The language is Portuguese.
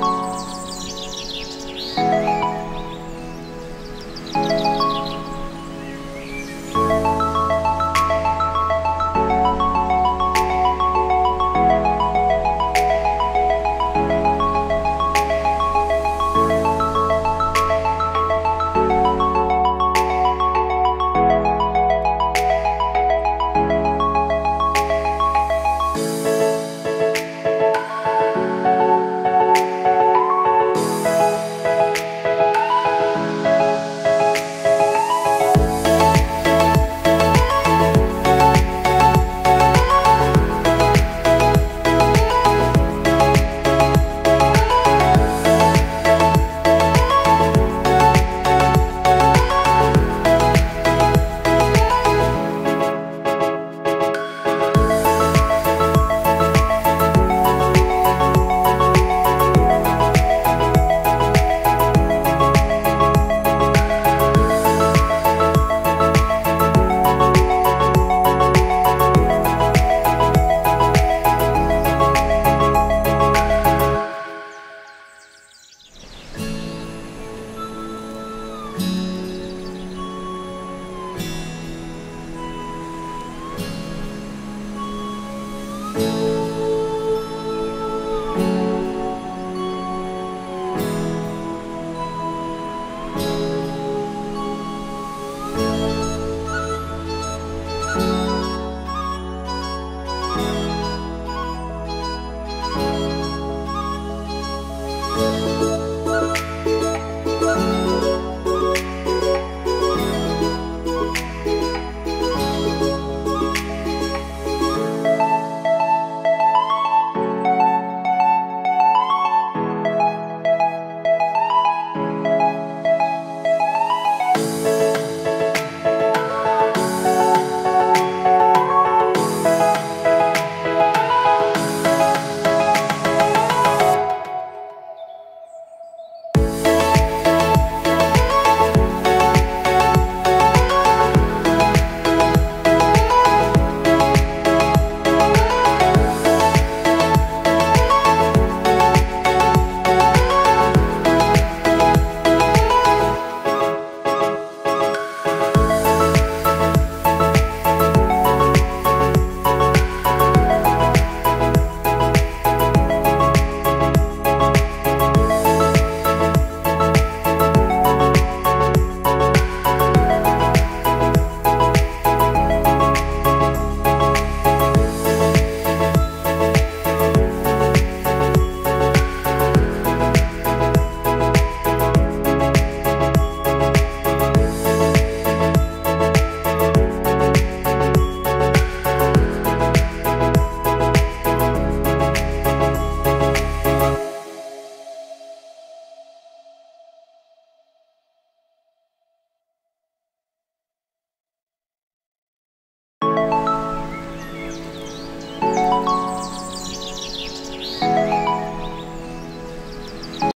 Música